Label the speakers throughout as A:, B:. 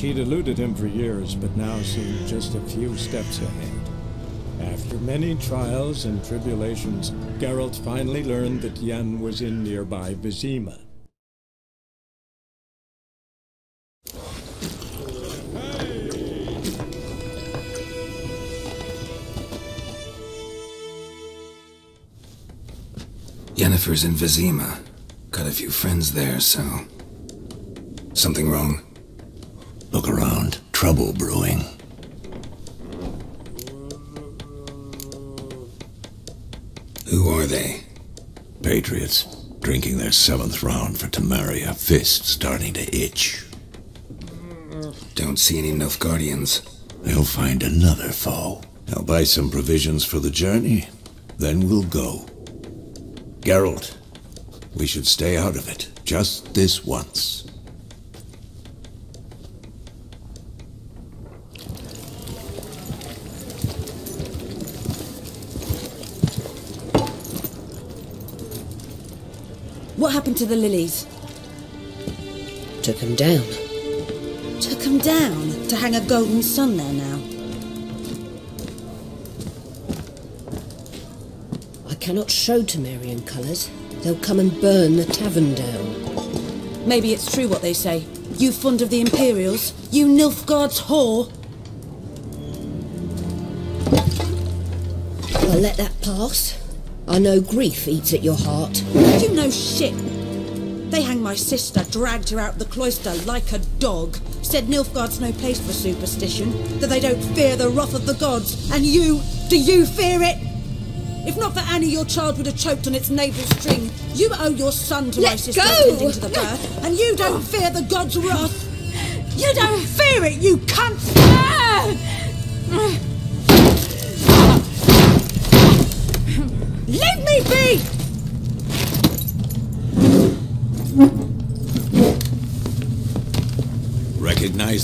A: she'd eluded him for years, but now seemed just a few steps ahead. After many trials and tribulations, Geralt finally learned that Yen was in nearby Vizima.
B: Yennefer's in Vizima. Got a few friends there, so... Something wrong?
C: Look around. Trouble brewing.
B: Who are they?
C: Patriots. Drinking their seventh round for Temeria. Fist starting to itch.
B: Don't see any guardians
C: They'll find another foe. I'll buy some provisions for the journey. Then we'll go. Geralt, we should stay out of it. Just this once.
D: What happened to the lilies?
E: Took them down.
D: Took them down to hang a golden sun there now.
E: I cannot show Temerian colours. They'll come and burn the tavern down.
D: Maybe it's true what they say. You fond of the Imperials? You Nilfgaard's whore?
E: I'll let that pass. I know grief eats at your heart.
D: You know shit. They hanged my sister, dragged her out the cloister like a dog. Said Nilfgaard's no place for superstition, that they don't fear the wrath of the gods. And you, do you fear it? If not for Annie, your child would have choked on its navel string. You owe your son to my sister
E: go!
D: to the birth, and you don't fear the gods' wrath. You don't fear it, you cunt!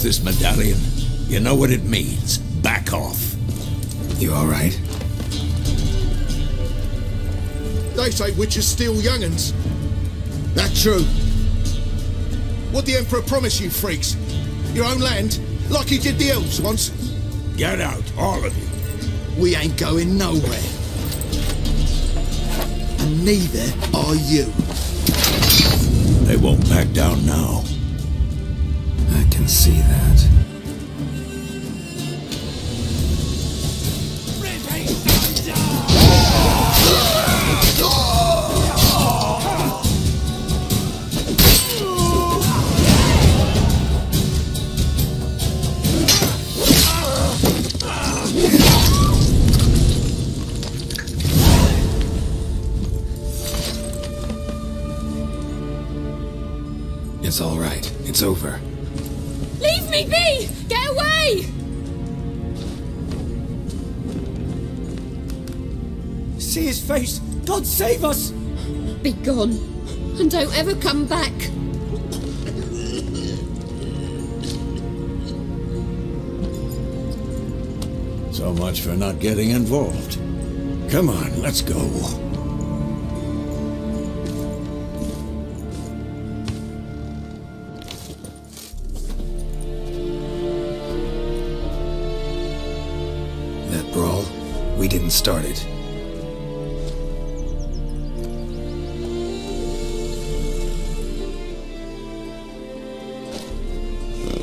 C: This medallion? You know what it means. Back off.
B: You alright?
F: They say witches steal young'uns. That true? What the Emperor promise you freaks? Your own land? Like he did the elves once?
C: Get out, all of you.
F: We ain't going nowhere. And neither are you.
C: They won't back down now.
B: I can see that. It's all right. It's over.
D: Leave me! Get away!
G: See his face! God save us!
H: Be gone, and don't ever come back.
C: So much for not getting involved. Come on, let's go.
B: We didn't start it.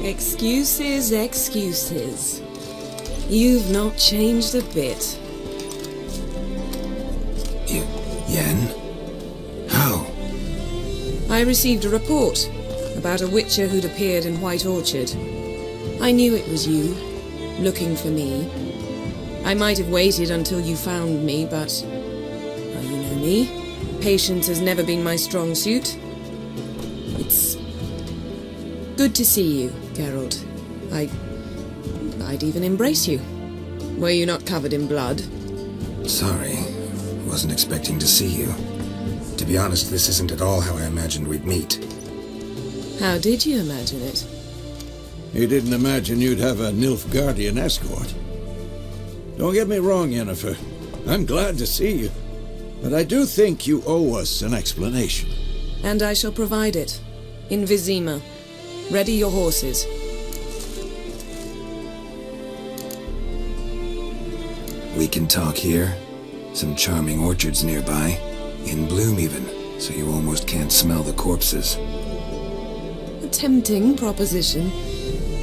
I: Excuses, excuses. You've not changed a bit.
B: You... Yen? How?
I: I received a report about a witcher who'd appeared in White Orchard. I knew it was you, looking for me. I might have waited until you found me, but... Well, you know me. Patience has never been my strong suit. It's... good to see you, Geralt. I... I'd even embrace you. Were you not covered in blood?
B: Sorry. Wasn't expecting to see you. To be honest, this isn't at all how I imagined we'd meet.
I: How did you imagine it?
C: You didn't imagine you'd have a Nilfgaardian escort. Don't get me wrong, Yennefer. I'm glad to see you. But I do think you owe us an explanation.
I: And I shall provide it. In Vizima. Ready your horses.
B: We can talk here. Some charming orchards nearby. In bloom even, so you almost can't smell the corpses.
I: A tempting proposition.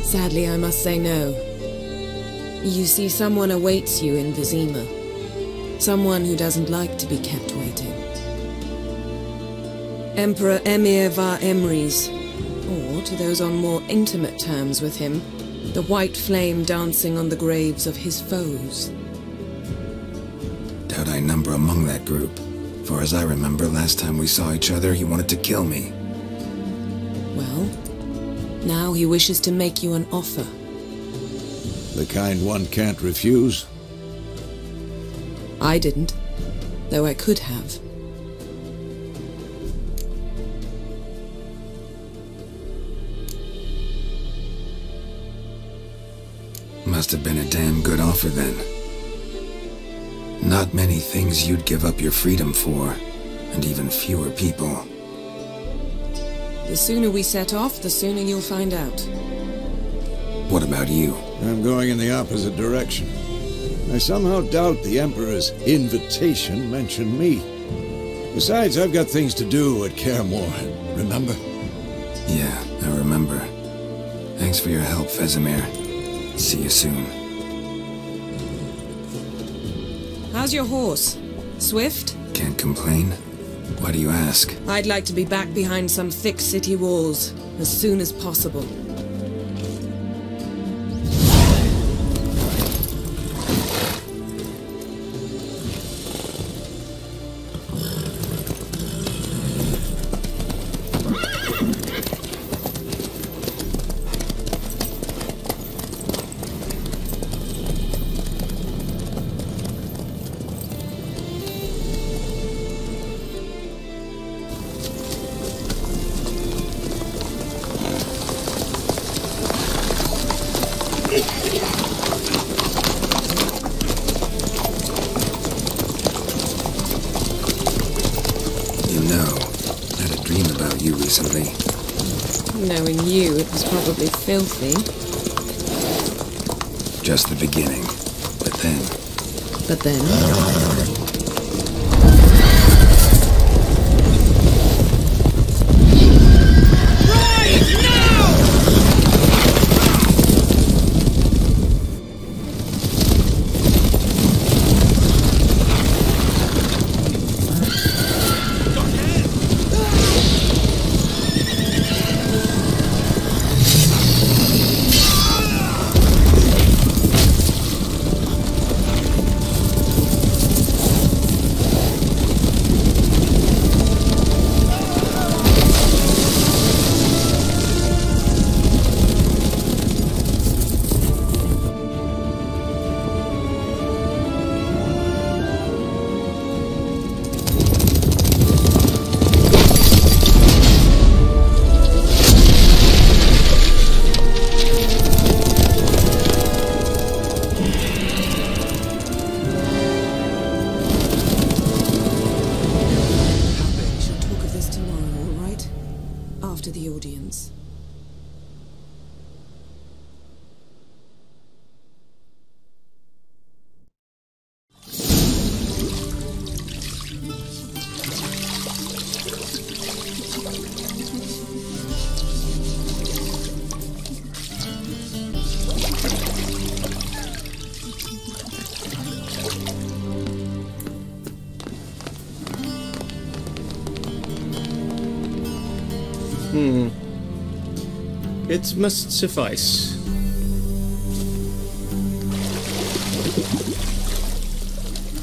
I: Sadly, I must say no. You see, someone awaits you in Vizima. Someone who doesn't like to be kept waiting. Emperor Emhyr var Emreis, or to those on more intimate terms with him, the white flame dancing on the graves of his foes.
B: Doubt I number among that group. For as I remember, last time we saw each other, he wanted to kill me.
I: Well, now he wishes to make you an offer.
C: The kind one can't refuse?
I: I didn't, though I could have.
B: Must have been a damn good offer then. Not many things you'd give up your freedom for, and even fewer people.
I: The sooner we set off, the sooner you'll find out.
B: What about you?
C: I'm going in the opposite direction. I somehow doubt the Emperor's invitation mentioned me. Besides, I've got things to do at Kaer remember?
B: Yeah, I remember. Thanks for your help, Vesemir. See you soon.
I: How's your horse? Swift?
B: Can't complain. Why do you ask?
I: I'd like to be back behind some thick city walls as soon as possible. It was probably filthy.
B: Just the beginning. But then,
I: But then...
J: Hmm. It must suffice.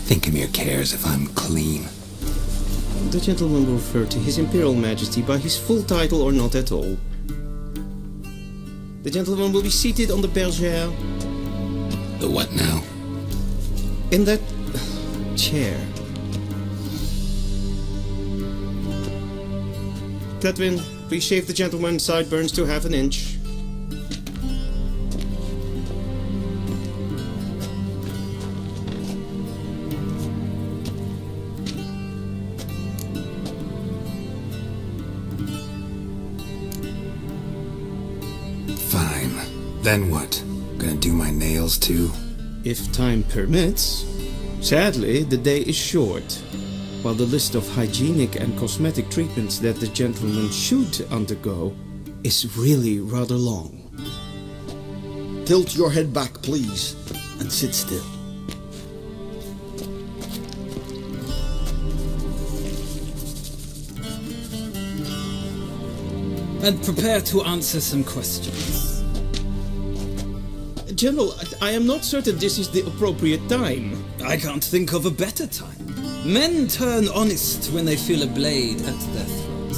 B: Think Emhyr cares if I'm clean.
J: The gentleman will refer to His Imperial Majesty by his full title or not at all. The gentleman will be seated on the bergère
B: The what now?
J: in that chair. Cletwin, please shave the gentleman's sideburns to half an inch.
B: Fine. Then what? Gonna do my nails too?
J: If time permits. Sadly, the day is short, while the list of hygienic and cosmetic treatments that the gentleman should undergo is really rather long.
F: Tilt your head back, please, and sit still.
K: And prepare to answer some questions.
J: General, I am not certain this is the appropriate time.
K: I can't think of a better time. Men turn honest when they feel a blade at their throat.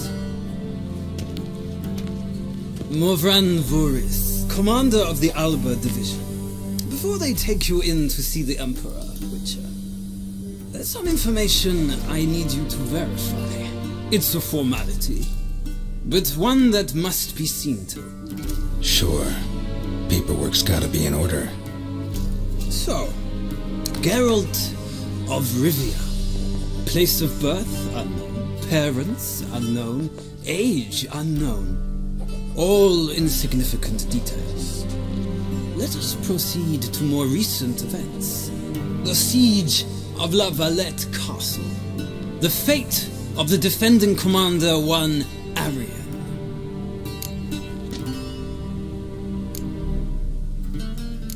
K: Morvran Voorhis, commander of the Alba Division. Before they take you in to see the Emperor, Witcher, there's some information I need you to verify. It's a formality, but one that must be seen to.
B: Sure. Paperwork's gotta be in order.
K: So, Geralt of Rivia. Place of birth unknown. Parents unknown. Age unknown. All insignificant details. Let us proceed to more recent events. The siege of La Valette Castle. The fate of the defending commander, one Aryan.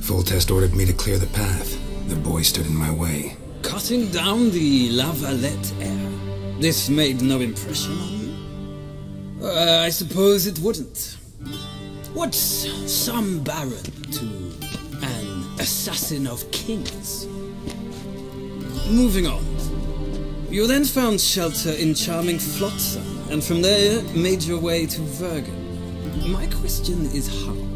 B: Foltest ordered me to clear the path. The boy stood in my way.
K: Cutting down the La Valette heir. This made no impression on you? Uh, I suppose it wouldn't. What's some baron to an assassin of kings? Moving on. You then found shelter in charming Flotsam, and from there made your way to Vergen. My question is how?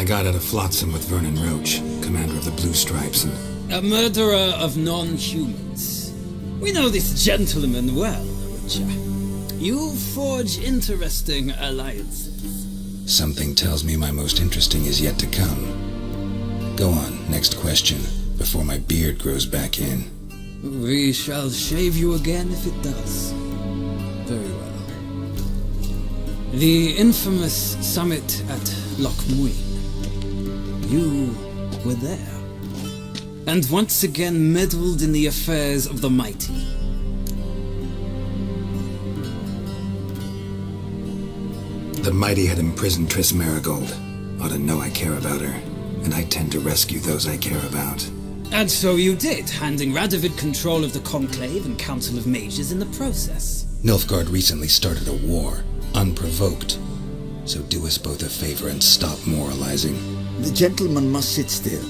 B: I got out of Flotsam with Vernon Roche, commander of the Blue Stripes, and
K: A murderer of non-humans. We know this gentleman well, Witcher. You forge interesting alliances.
B: something tells me my most interesting is yet to come. Go on, next question, before my beard grows back in.
K: We shall shave you again if it does. Very well. The infamous summit at Loch Muin. You were there. And once again meddled in the affairs of the mighty.
B: The mighty had imprisoned Triss Merigold. Ought to know I care about her, and I tend to rescue those I care about.
K: And so you did, handing Radovid control of the Conclave and Council of Mages in the process.
B: Nilfgaard recently started a war, unprovoked. So do us both a favor and stop moralizing.
F: The gentleman must sit still.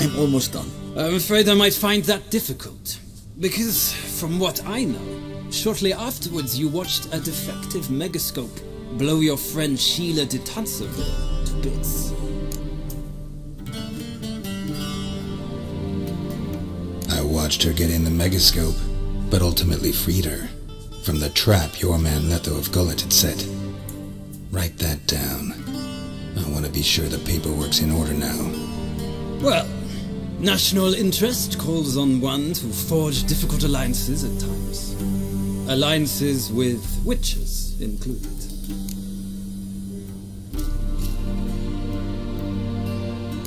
F: I'm almost done.
K: I'm afraid I might find that difficult. Because, from what I know, shortly afterwards you watched a defective megascope blow your friend Síle de Tansarville to bits.
B: I watched her get in the megascope, but ultimately freed her from the trap your man Letho of Gulet had set. Write that down. I want to be sure the paperwork's in order now.
K: Well, national interest calls on one to forge difficult alliances at times. Alliances with witches included.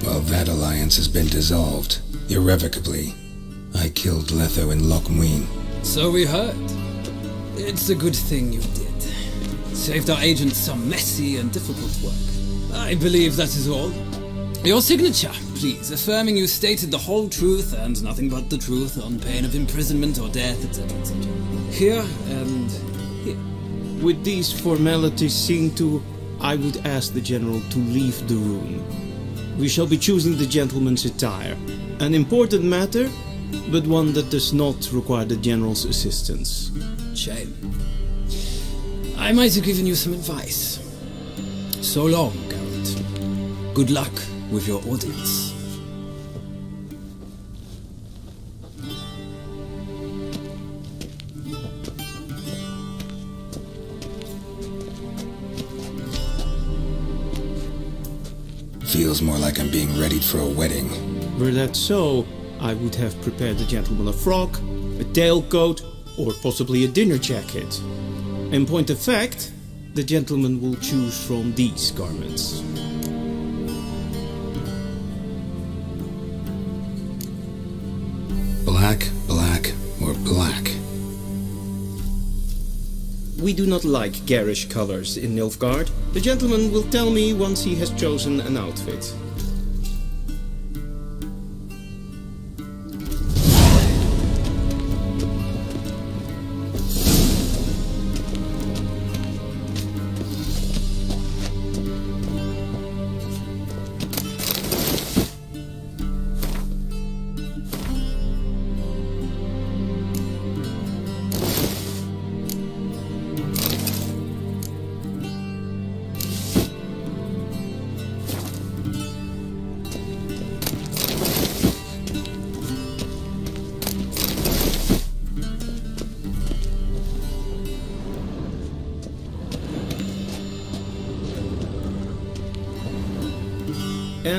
B: Well, that alliance has been dissolved, irrevocably. I killed Letho in Loch Muin.
K: So we heard. It's a good thing you did. Saved our agents some messy and difficult work. I believe that is all. Your signature, please, affirming you stated the whole truth and nothing but the truth on pain of imprisonment or death, etc., etc. Here and here.
J: With these formalities seen to, I would ask the general to leave the room. We shall be choosing the gentleman's attire. An important matter, but one that does not require the general's assistance.
K: Shame. I might have given you some advice. So long. Good luck with your audience.
B: Feels more like I'm being readied for a wedding.
J: Were that so, I would have prepared the gentleman a frock, a tailcoat, or possibly a dinner jacket. In point of fact, the gentleman will choose from these garments. We do not like garish colors in Nilfgaard. The gentleman will tell me once he has chosen an outfit.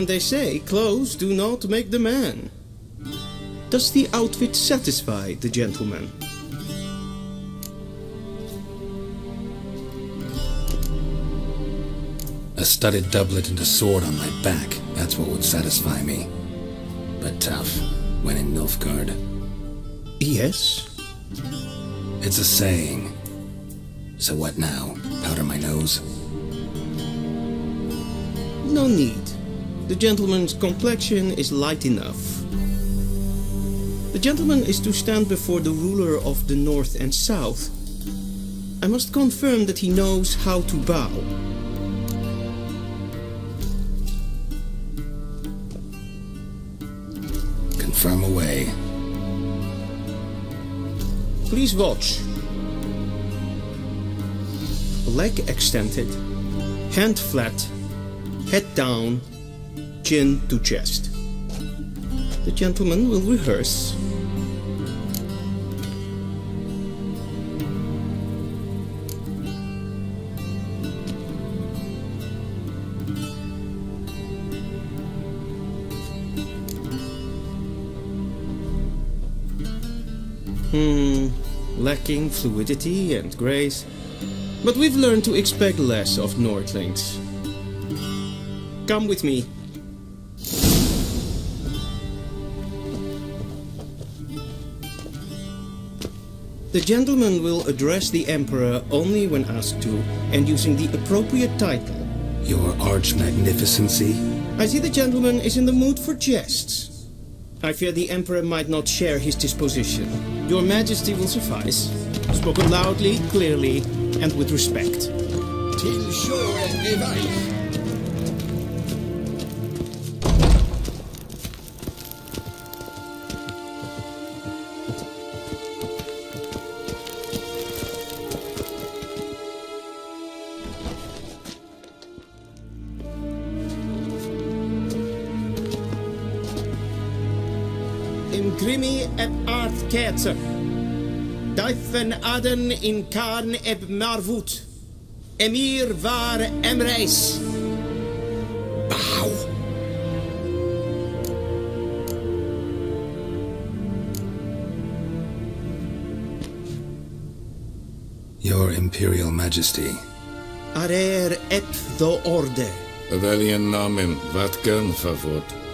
J: They say clothes do not make the man. Does the outfit satisfy the gentleman?
B: A studded doublet and a sword on my back, that's what would satisfy me. But tough, when in Nilfgaard.
J: Yes?
B: It's a saying. So what now? Powder my nose?
J: No need. The gentleman's complexion is light enough. The gentleman is to stand before the ruler of the North and South. I must confirm that he knows how to bow.
B: Confirm away.
J: Please watch. Leg extended, hand flat, head down, chin to chest. The gentleman will rehearse. Hmm, lacking fluidity and grace. But we've learned to expect less of Nordlings. Come with me. The gentleman will address the Emperor only when asked to, and using the appropriate title.
B: Your Arch Magnificency?
J: I see the gentleman is in the mood for jests. I fear the Emperor might not share his disposition. Your Majesty will suffice. Spoken loudly, clearly, and with respect.
F: Till sure and device.
J: Imgrimi eb art ketzer. Daifen aden in karn eb marvut. Emhyr var Emreis. Bow.
B: Your Imperial Majesty.
J: Arer ep do orde.
L: Weljen namen, wat gern favort.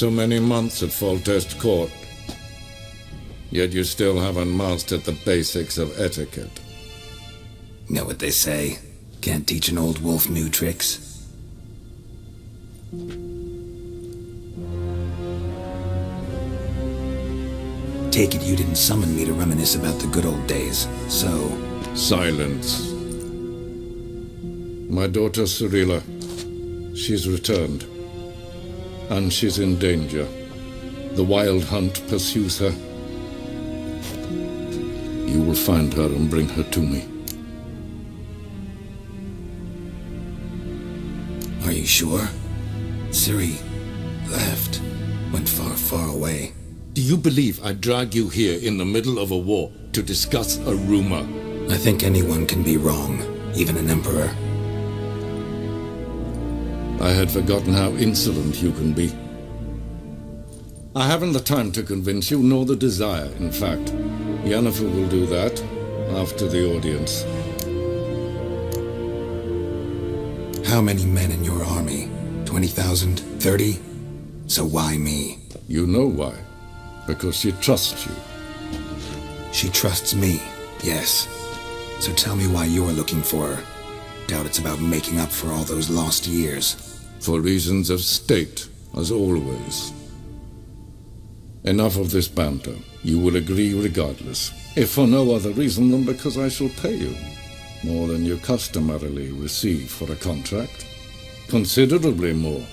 L: So many months at Foltest Court. Yet you still haven't mastered the basics of etiquette.
B: Know what they say? Can't teach an old wolf new tricks. Take it you didn't summon me to reminisce about the good old days, so...
L: Silence. My daughter Cirilla, she's returned. And she's in danger. The wild hunt pursues her. You will find her and bring her to me.
B: Are you sure? Ciri left. Went far, far away.
L: Do you believe I drag you here in the middle of a war to discuss a rumor?
B: I think anyone can be wrong, even an emperor.
L: I had forgotten how insolent you can be. I haven't the time to convince you, nor the desire, in fact. Yennefer will do that, after the audience.
B: How many men in your army? 20,000? 30? So why me?
L: You know why. Because she trusts you.
B: She trusts me, yes. So tell me why you're looking for her. Doubt it's about making up for all those lost years.
L: For reasons of state, as always. Enough of this banter. You will agree regardless. If for no other reason than because I shall pay you. More than you customarily receive for a contract. Considerably more.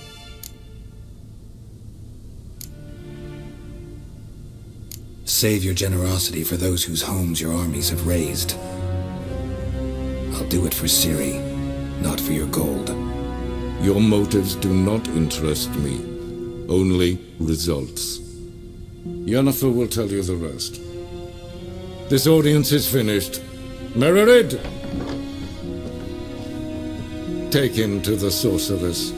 B: Save your generosity for those whose homes your armies have razed. I'll do it for Ciri, not for your gold.
L: Your motives do not interest me. Only results. Yennefer will tell you the rest. This audience is finished. Mererid! Take him to the sorceress.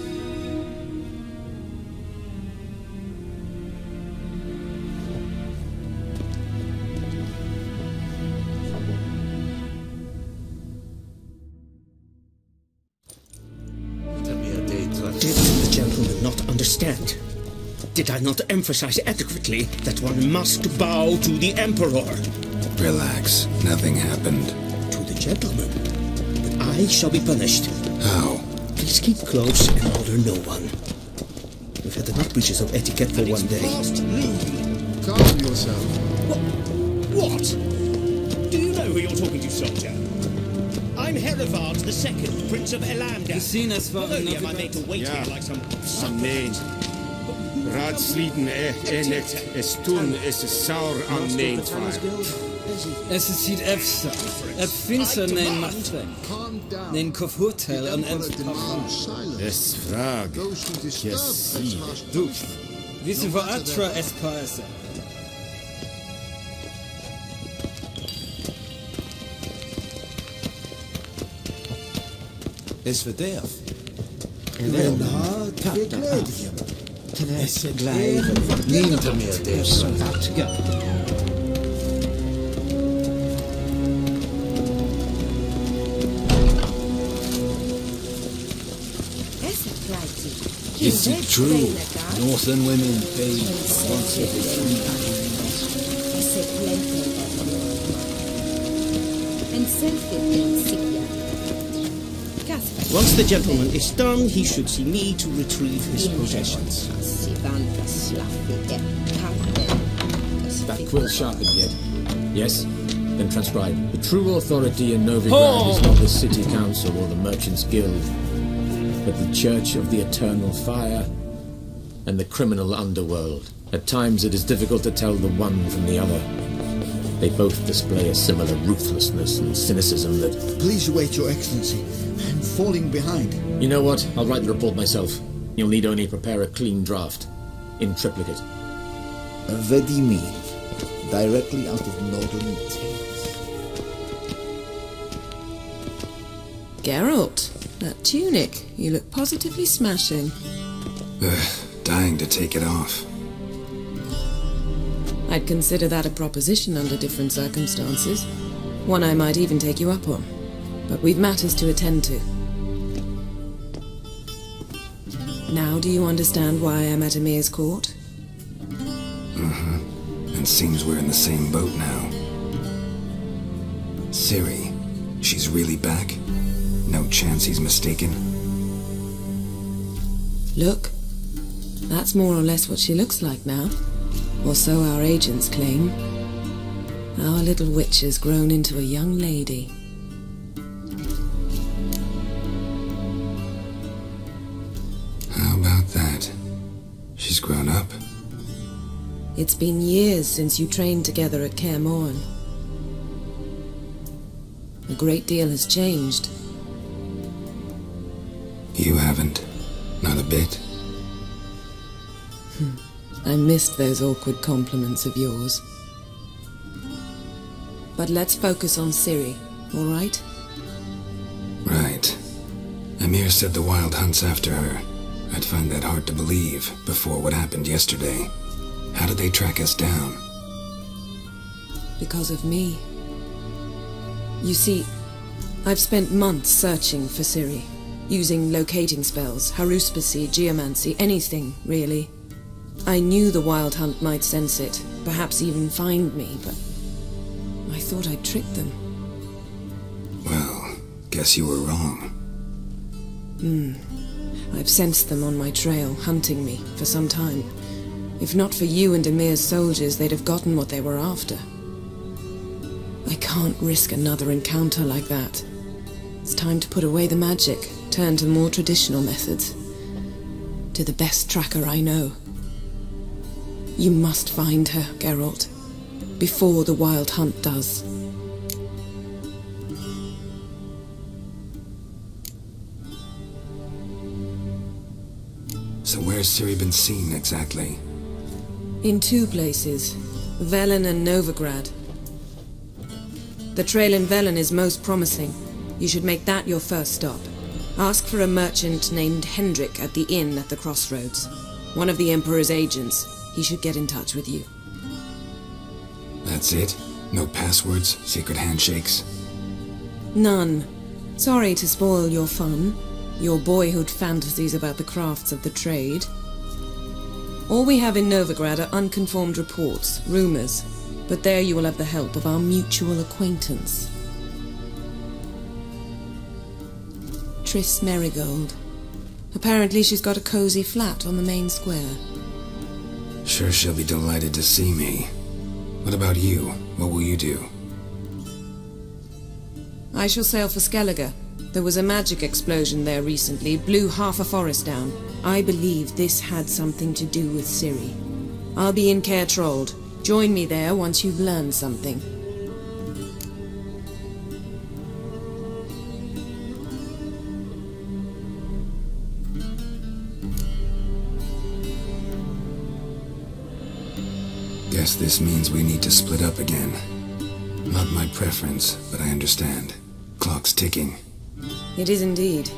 J: Did I not emphasize adequately that one must bow to the Emperor?
B: Relax. Nothing happened.
J: To the gentleman. But I shall be punished.
B: How?
J: Please keep close and bother no one. We've had enough breaches of etiquette for one day.
F: Calm yourself.
J: What? what? Do you know who you're talking to, soldier? I'm Herivard the Second, Prince of Elamda.
K: Gesehen, es war
J: Not only am I
K: another-
J: made to wait
M: Ja.
J: here like some
M: Amen. Ratslieden, eh, eh, Enet, es tun, es is saur am Neentwaar.
K: Es is siet efsa, ef finser nein machtrek, nein kofurtel an enfkafan.
M: Es frag, kesi.
K: Du, wisi vor atra es wird
N: der. verderf.
G: Lena, tak, tak.
N: Es blijven niemand meer des. Is it true? Northern women pay once every three
J: Once the gentleman is done, he should see me to retrieve his possessions.
N: That quill sharpened yet? Yes? Then transcribe. The true authority in Novigrad
J: Oh!
N: is not the city council or the merchants guild, but the Church of the Eternal Fire and the criminal underworld. At times it is difficult to tell the one from the other. They both display a similar ruthlessness and cynicism that...
O: Please wait, Your Excellency. I'm falling behind.
N: You know what? I'll write the report myself. You'll need only prepare a clean draft. In triplicate.
O: A Vedimi, directly out of Northern Tales.
I: Geralt, that tunic. You look positively smashing.
B: Ugh, dying to take it off.
I: I'd consider that a proposition under different circumstances. One I might even take you up on. But we've matters to attend to. Now do you understand why I'm at Emhyr's court?
B: Mm-hmm. And seems we're in the same boat now. Ciri, she's really back? No chance he's mistaken?
I: Look, that's more or less what she looks like now. Or so our agents claim. Our little witch has grown into a young lady.
B: How about that? She's grown up.
I: It's been years since you trained together at Kaer Morhen. A great deal has changed.
B: You haven't. Not a bit. Hmm.
I: I missed those awkward compliments of yours. But let's focus on Ciri, all right?
B: Right. Emhyr said the Wild Hunt's after her. I'd find that hard to believe before what happened yesterday. How did they track us down?
I: Because of me. You see, I've spent months searching for Ciri, using locating spells, haruspicy, geomancy, anything, really. I knew the Wild Hunt might sense it, perhaps even find me, but I thought I'd tricked them.
B: Well, guess you were wrong.
I: Hmm. I've sensed them on my trail, hunting me, for some time. If not for you and Emhyr's soldiers, they'd have gotten what they were after. I can't risk another encounter like that. It's time to put away the magic, turn to more traditional methods. To the best tracker I know. You must find her, Geralt. Before the Wild Hunt does.
B: So where's Ciri been seen exactly?
I: In two places. Velen and Novigrad. The trail in Velen is most promising. You should make that your first stop. Ask for a merchant named Hendrik at the inn at the crossroads. One of the Emperor's agents. He should get in touch with you.
B: That's it? No passwords, secret handshakes?
I: None. Sorry to spoil your fun. Your boyhood fantasies about the crafts of the trade. All we have in Novigrad are unconformed reports, rumors, but there you will have the help of our mutual acquaintance. Triss Merigold. Apparently she's got a cozy flat on the main square.
B: Sure she'll be delighted to see me. What about you? What will you do?
I: I shall sail for Skellige. There was a magic explosion there recently, blew half a forest down. I believe this had something to do with Ciri. I'll be in Caer. Join me there once you've learned something.
B: Guess this means we need to split up again. Not my preference, but I understand. Clock's ticking.
I: It is indeed.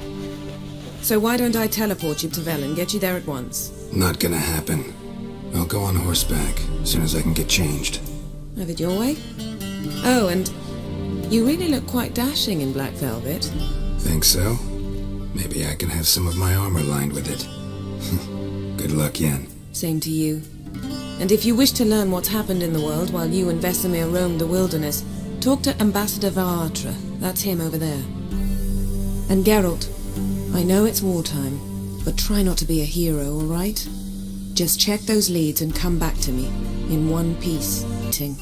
I: So why don't I teleport you to Velen, get you there at once?
B: Not gonna happen. I'll go on horseback, as soon as I can get changed.
I: Have it your way? Oh, and you really look quite dashing in black velvet.
B: Think so? Maybe I can have some of my armor lined with it. Good luck, Yen.
I: Same to you. And if you wish to learn what's happened in the world while you and Vesemir roamed the wilderness, talk to Ambassador var Attre. That's him over there. And Geralt, I know it's wartime, but try not to be a hero, all right? Just check those leads and come back to me, in one piece. Ting.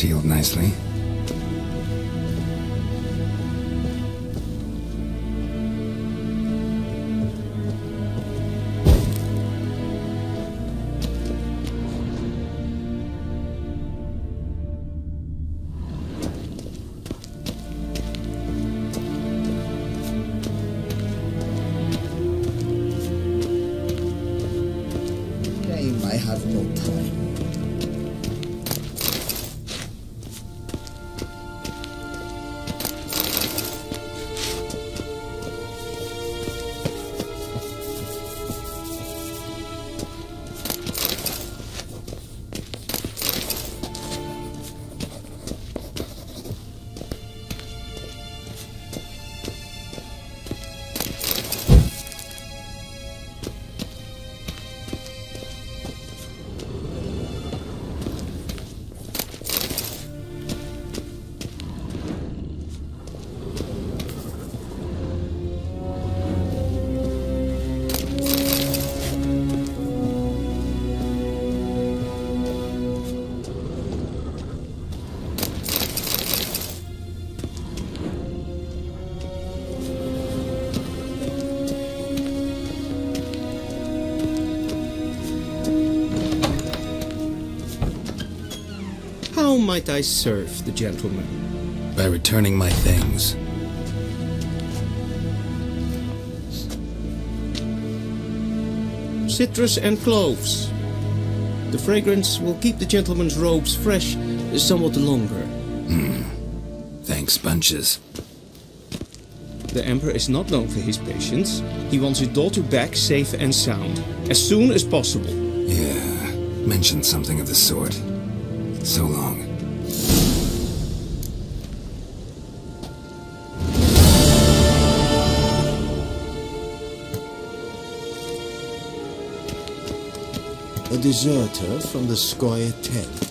B: Healed nicely.
J: Might I serve the gentleman?
B: By returning my things.
J: Citrus and cloves. The fragrance will keep the gentleman's robes fresh somewhat longer.
B: Hmm. Thanks, bunches.
J: The Emperor is not known for his patience. He wants his daughter back safe and sound, as soon as possible.
B: Yeah, mentioned something of the sort. So long.
O: A deserter from the Skoye tent.